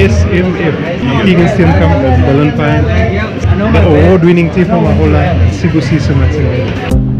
SMF King Steam camp Balon Pine, the award-winning team from Ahola, Cebu Sea Summit.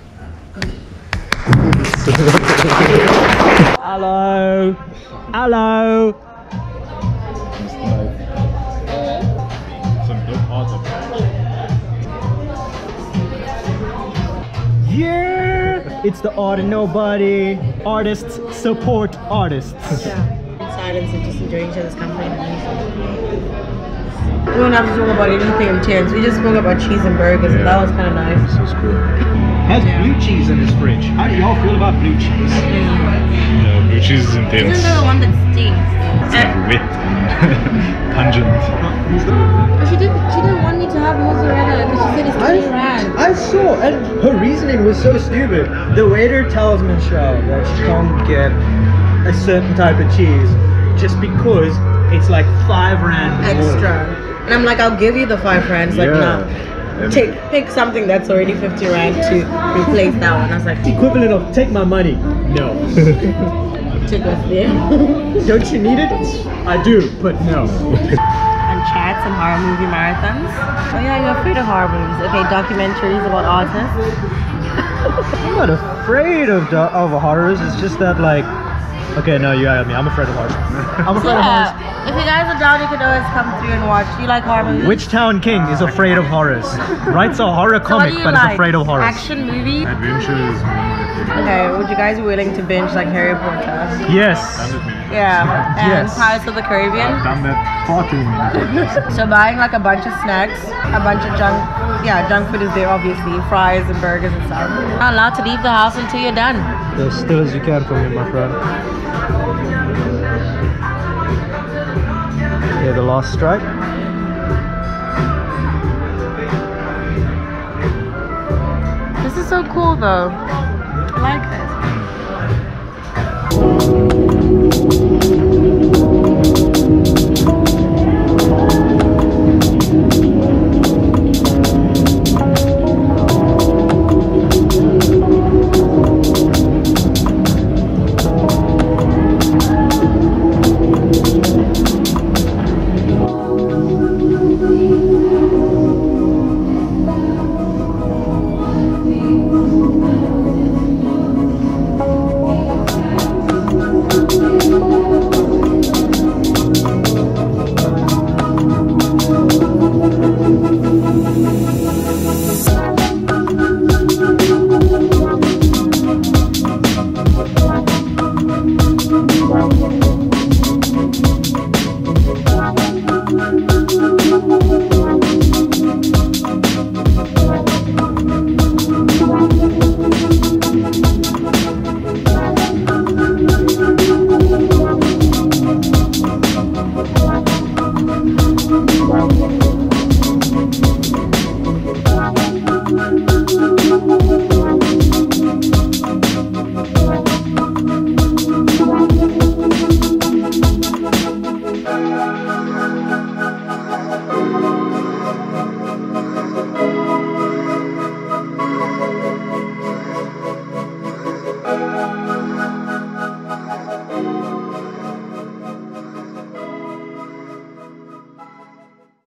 Hello. Hello. Yeah. It's the art of nobody. Artists support artists. silence and just enjoying each other's company. We don't have to talk about anything intense. We just spoke about cheese and burgers, and that was kind of nice. This was cool. Has blue cheese in his fridge. How do y'all feel about blue cheese? Yeah, blue cheese is intense. Isn't that the one that stinks? It's like wet and pungent. But she didn't. She didn't want me to have mozzarella because she said it's twenty rand. I saw, and her reasoning was so stupid. The waiter tells Michelle that she can't get a certain type of cheese just because it's like five rand more. Extra. And I'm like, I'll give you the five rands. Like, Yeah. no. Take pick something that's already fifty rand to replace that one. I was like, Equivalent of take my money. No. took us there. Don't you need it? I do, but no. and chats and horror movie marathons. Oh yeah, you're afraid of horror movies. Okay, documentaries about artists. I'm not afraid of do- of horrors. It's just that like, okay, no, you got me. I'm afraid of horrors. I'm afraid of horrors. If you guys are down, you can always come through and watch. Do you like horror movies? Which town king is afraid of horrors? Writes a horror comic do you but like? is afraid of horrors. Action movie. Adventures, Okay, would you guys be willing to binge like Harry Potter? Yes. Yeah. And Yes. Pirates of the Caribbean. I've done that far too many times. So buying like a bunch of snacks, a bunch of junk, yeah, junk food is there obviously, fries and burgers and stuff. Not allowed to leave the house until you're done. As still as you can for me, my friend. near the last stripe. This is so cool though. I like this.